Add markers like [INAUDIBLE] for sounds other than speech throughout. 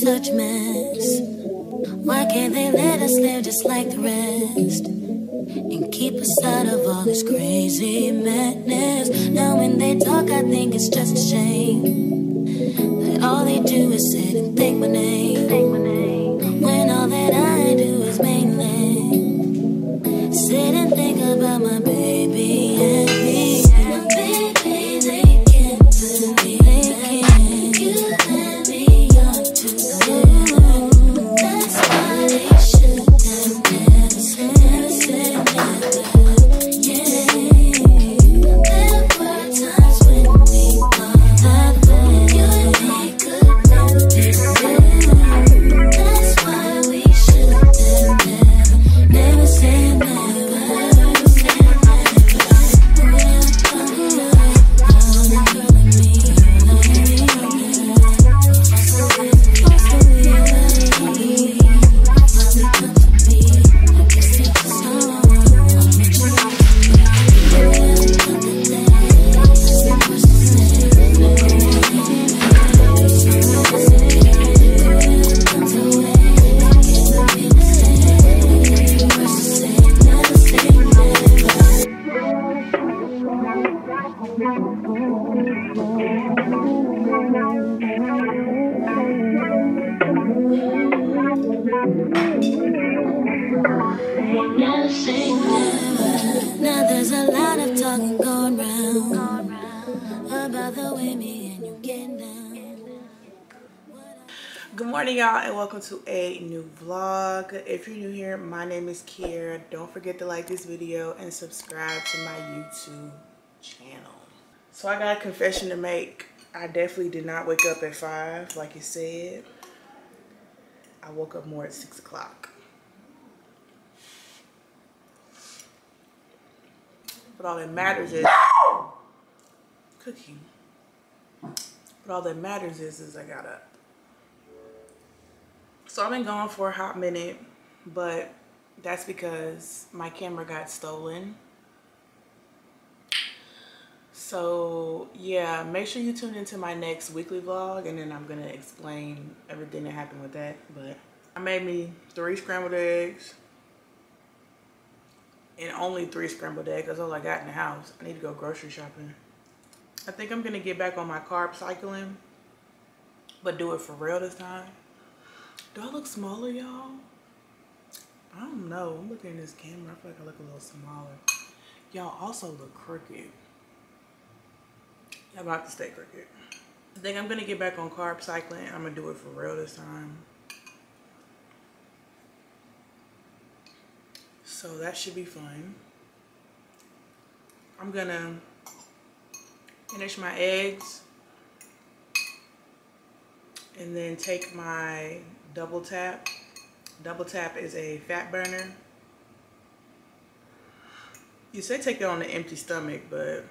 such mess. Why can't they let us live just like the rest? Keep us out of all this crazy madness. Now when they talk, I think it's just a shame. That all they do is sit and think my name. When all that I do is mainly sit and think about my Good morning, y'all, and welcome to a new vlog. If you're new here, my name is Kiaira. Don't forget to like this video and subscribe to my YouTube channel. So I got a confession to make. I definitely did not wake up at 5 like you said. I woke up more at 6 o'clock. But all that matters is cooking. But all that matters is is I got up. So I've been gone for a hot minute, but that's because my camera got stolen. So yeah, make sure you tune into my next weekly vlog and then I'm gonna explain everything that happened with that. But I made me three scrambled eggs and only three scrambled eggs. That's all I got in the house. I need to go grocery shopping. I think I'm gonna get back on my carb cycling, but do it for real this time. Do I look smaller, y'all? I don't know. I'm looking at this camera. I feel like I look a little smaller. Y'all also look crooked. I'm about to stay crooked. I think I'm gonna get back on carb cycling. I'm gonna do it for real this time. So that should be fun. I'm gonna finish my eggs and then take my double tap. Double tap is a fat burner. You say take it on an empty stomach, but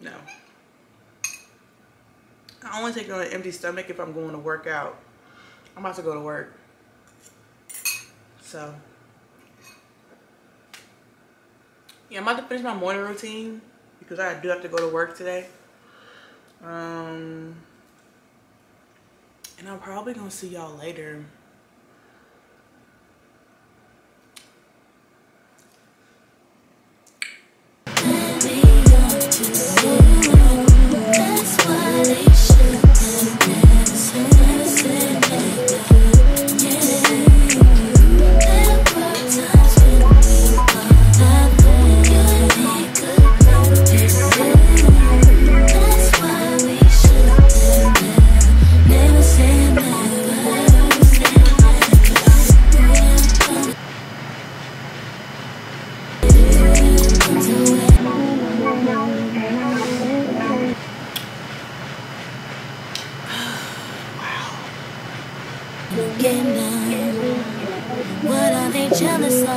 no. I only take it on an empty stomach if I'm going to work out. I'm about to go to work. So, yeah, I'm about to finish my morning routine because I do have to go to work today. Um, and I'm probably going to see y'all later.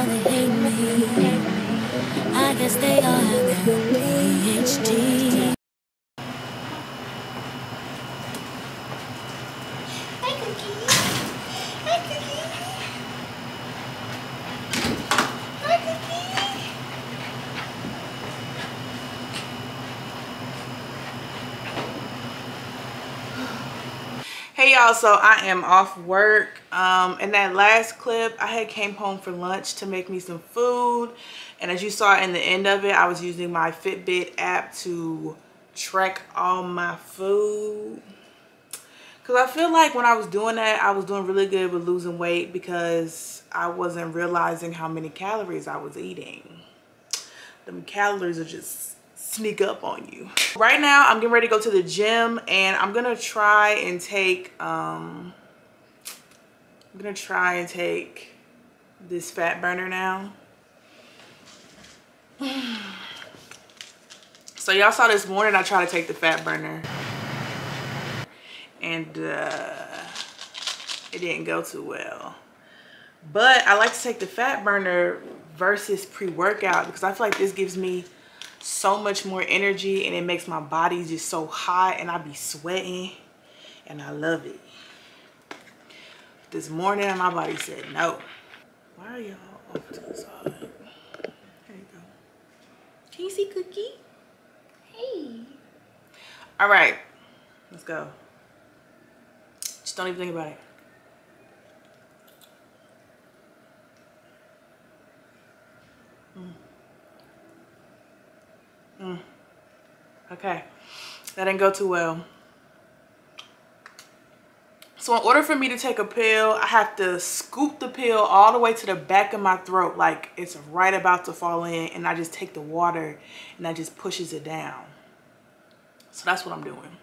they hate me. I guess they all have y'all so i am off work. Um in that last clip i had came home for lunch to make me some food. And as you saw in the end of it i was using my fitbit app to track all my food. Because i feel like when i was doing that i was doing really good with losing weight because i wasn't realizing how many calories i was eating. Them calories are just sneak up on you. Right now, I'm getting ready to go to the gym and I'm gonna try and take, um, I'm gonna try and take this fat burner now. [SIGHS] So y'all saw this morning I tried to take the fat burner and uh, it didn't go too well. But I like to take the fat burner versus pre-workout because I feel like this gives me so much more energy and it makes my body just so hot and I be sweating and I love it. This morning my body said no. Why are y'all off to the side? There you go. Can you see Cookie? Hey. All right, let's go. Just don't even think about it. Mm. Okay, that didn't go too well. So in order for me to take a pill, I have to scoop the pill all the way to the back of my throat like it's right about to fall in and I just take the water and that just pushes it down. So that's what I'm doing.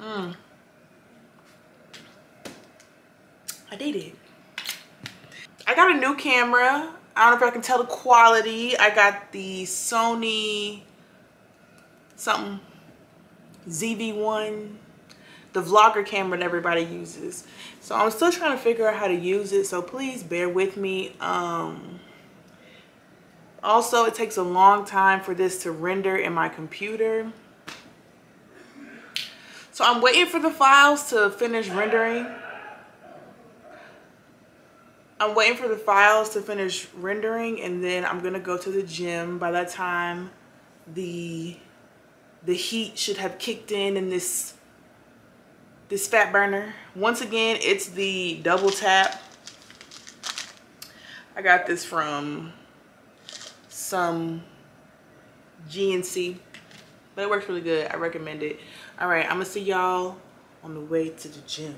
Mm. I did it. I got a new camera. I don't know if I can tell the quality. I got the Sony something ZV-1, the vlogger camera that everybody uses. So I'm still trying to figure out how to use it. So please bear with me. Um, also, it takes a long time for this to render in my computer. So I'm waiting for the files to finish rendering. I'm waiting for the files to finish rendering and then I'm gonna go to the gym. By that time, the the heat should have kicked in in this this fat burner. Once again, it's the double tap. I got this from some GNC, but it works really good. I recommend it. All right, I'm gonna see y'all on the way to the gym.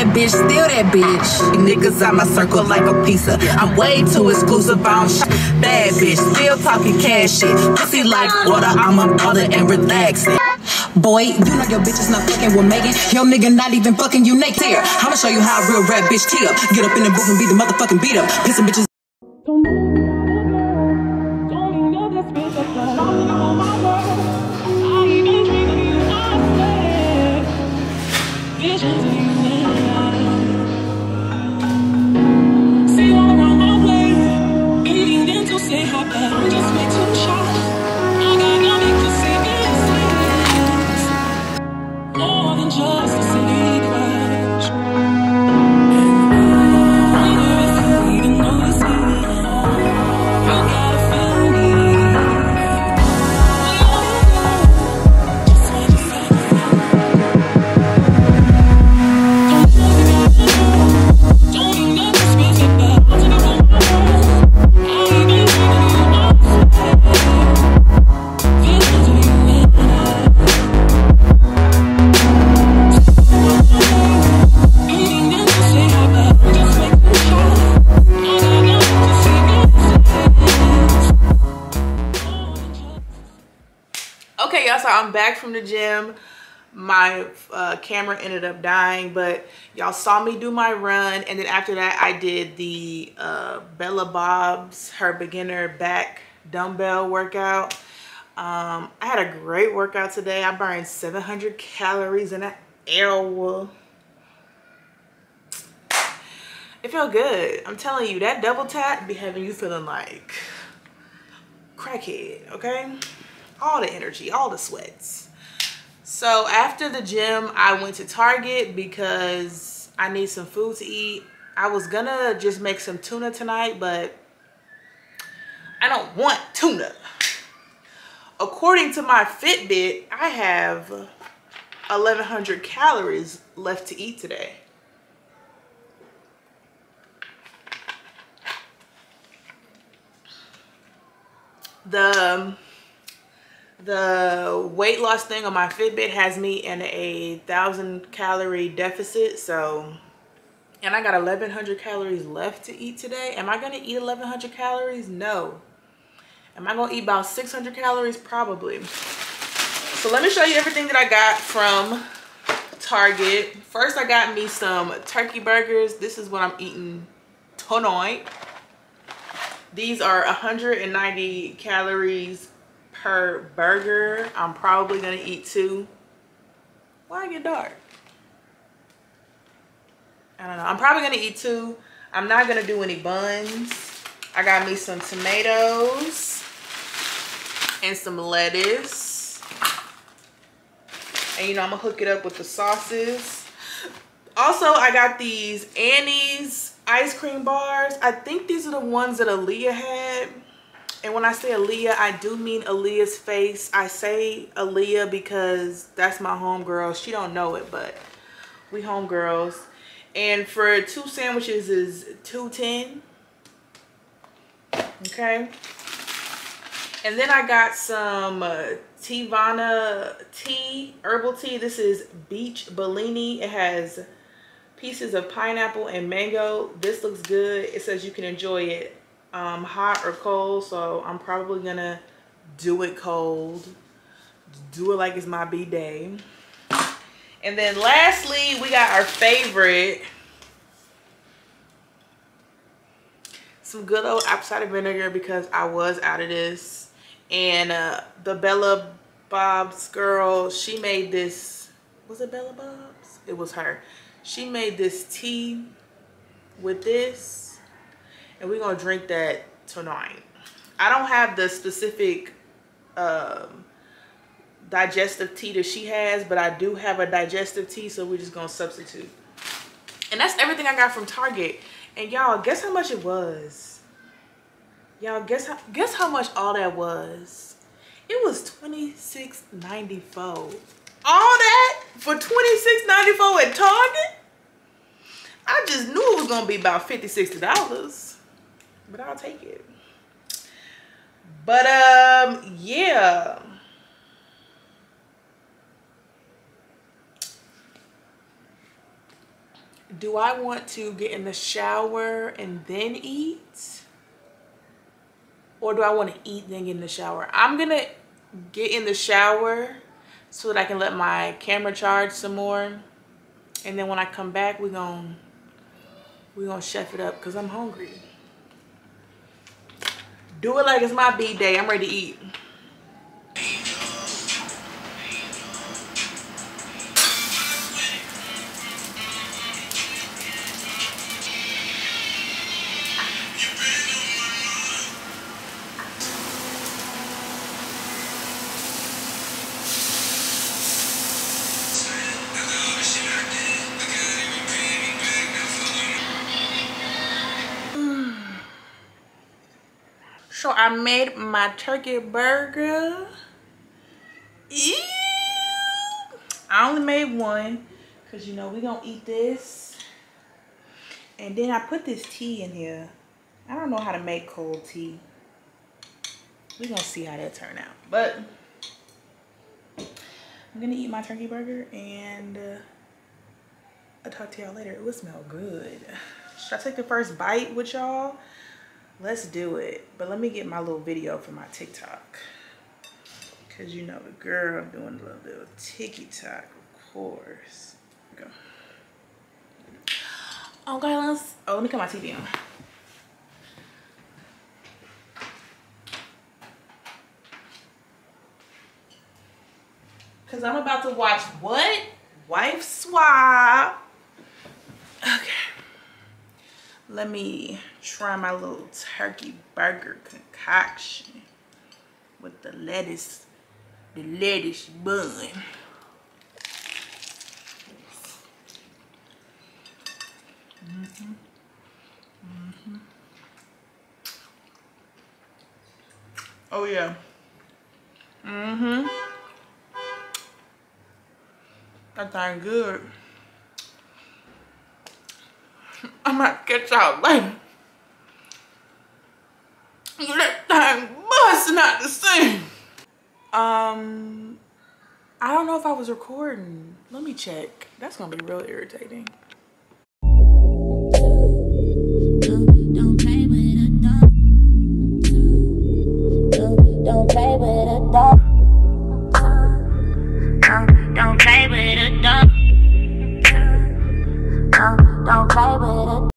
That bitch, still that bitch. Niggas out my circle like a pizza. I'm way too exclusive, I don't sh- Bad bitch, still talking cash shit. Pussy like water, I'm a mother and relaxing. Boy, you know your bitch is not fucking with Megan. Your nigga not even fucking you naked. I'ma show you how a real rap bitch tee up. Get up in the booth and beat the motherfucking beat up. Pissing bitches. Gym. My uh, camera ended up dying, but y'all saw me do my run. And then after that, I did the uh, Bella Bob's, her beginner back dumbbell workout. Um, I had a great workout today. I burned 700 calories in an hour. It felt good. I'm telling you, that double tap be having you feeling like crackhead, okay? All the energy, all the sweats. So after the gym, I went to Target because I need some food to eat. I was gonna just make some tuna tonight, but I don't want tuna. According to my Fitbit, I have 1100 calories left to eat today. The the weight loss thing on my Fitbit has me in a thousand calorie deficit. So, and I got 1100 calories left to eat today. Am I gonna eat 1100 calories? No. Am I gonna eat about 600 calories? Probably. So let me show you everything that I got from Target. First, I got me some turkey burgers. This is what I'm eating tonight. These are 190 calories per burger. I'm probably gonna eat two. Why get dark? I don't know. I'm probably gonna eat two. I'm not gonna do any buns. I got me some tomatoes and some lettuce. And you know, I'm gonna hook it up with the sauces. Also, I got these Annie's ice cream bars. I think these are the ones that Aaliyah had. And when I say Aaliyah, I do mean Aaliyah's face. I say Aaliyah because that's my homegirl. She don't know it, but we homegirls. And for two sandwiches is 210. Okay. And then I got some uh, Teavana tea, herbal tea. This is Beach Bellini. It has pieces of pineapple and mango. This looks good. It says you can enjoy it um, hot or cold. So I'm probably gonna do it cold. Do it like it's my B-day. And then lastly, we got our favorite. Some good old apple cider vinegar because I was out of this. And uh, the Bella Bob's girl, she made this. Was it Bella Bob's? It was her. She made this tea with this. And we're to drink that tonight. I don't have the specific um, digestive tea that she has, but I do have a digestive tea, so we're just gonna substitute. And that's everything I got from Target. And y'all, guess how much it was? Y'all, guess how guess how much all that was? It was $26.94. All that for $26.94 at Target? I just knew it was gonna be about $50, $60. But I'll take it. But um, yeah. do I want to get in the shower and then eat? Or do I want to eat then get in the shower? I'm going to get in the shower so that I can let my camera charge some more. And then when I come back, we're going we're going to chef it up because I'm hungry. Do it like it's my B-day. I'm ready to eat. So I made my turkey burger. Ew. I only made one because you know we're gonna eat this. And then I put this tea in here. I don't know how to make cold tea. We're gonna see how that turn out. But I'm gonna eat my turkey burger and uh, I'll talk to y'all later. It will smell good. Should I take the first bite with y'all? Let's do it. But let me get my little video for my TikTok. Cause you know the girl I'm doing a little bit of TikTok, of course. Go. Oh, okay, let's. Oh, let me cut my TV on. Cause I'm about to watch what? Wife swap. Okay. Let me try my little turkey burger concoction. with the lettuce, the lettuce bun. Oh yeah. Mm-hmm. That thing good. I might catch y'all later. That thing bust not the same. Um, I don't know if I was recording. Let me check. That's gonna be real irritating. Don't play with a dog. Don't play with play with a